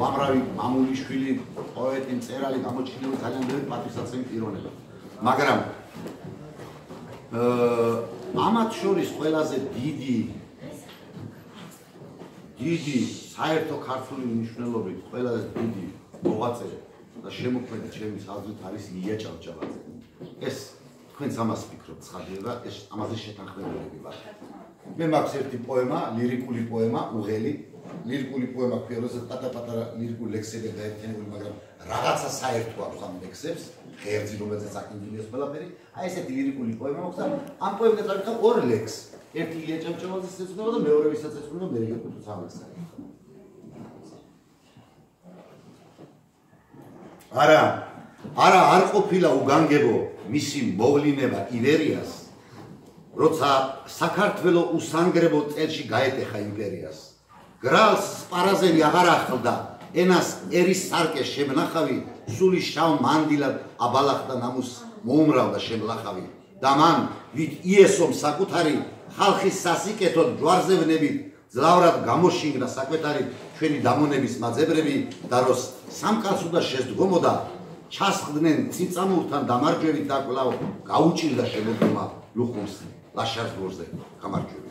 უამრავი მამულიშვილი, პოეტი, მწერალი გამოჩენილი ძალიან ბევრი პატრიოტული პიროვნება. მაგრამ აა ამათ შორის ყველაზე დიდი დიდი საერთო ქართული მნიშვნელობით ყველაზე დიდი მოღვაწე და შემოქმედი ჩემი საზრით არის ილია ჭავჭავაძე. ეს თქვენს ამას ფიქრობთ ხარჯება, ეს ამაზე შეთანხმებულები ვარ. მე მაქვს ერთი პოემა, ლირიკული პოემა, უღელი, ლირიკული პოემა ქვია, როცა პატა-პატარა ლირიკული ლექსები დაერთიანებული, მაგრამ რაღაცა საერთო აქვს ამ ლექსებს, ღერძი რომელზეც აკინძილიოს ყველაფერი. აი ესეთი ლირიკული პოემა მაქვს და ამ პოემას წავიდა ორ ლექს. ერთი ილია ჭავჭავაძის ეცნობა და მეორე ვისაც ეცნობა მერიგე კუთუცავაძე. არა, არა არ ყოფილა უგანგებო მისი მოვლინება ივერიას, როცა საქართველოს უსანგრებო წელში გაეტეხა იმპერიას. გრალს სპარაზელი აღარ ახლდა ენას ერის სარკე შემნახავი სული შავ მანდილად აბალახდა ნამუს მოუმრავდა შემლახავი. და მან ვით იესომ საკუთარი ხალხის სასიკეთოდ ჯვარზევნებით ძლავრად გამოშინგდა საკვეთარი ჩვენი დამონების მაძებრები და როს სამკაცო და შეძგომოდა ჩასხდნენ ციწამურთან დამარჯვებით და კვლავ გაუჭირდა შემოდგომა ლუხუმს გამარჯვებით ეს იყო